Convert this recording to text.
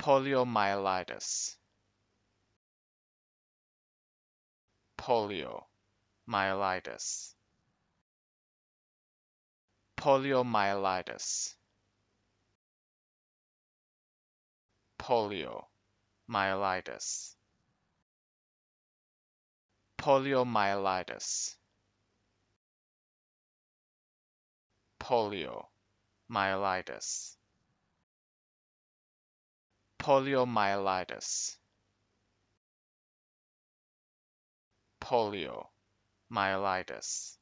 poliomyelitis. Polio Myelitis, poliomyelitis. Poliomyelitis. Poliomyelitis. Poliomyelitis. Poliomyelitis poliomyelitis. Poliomyelitis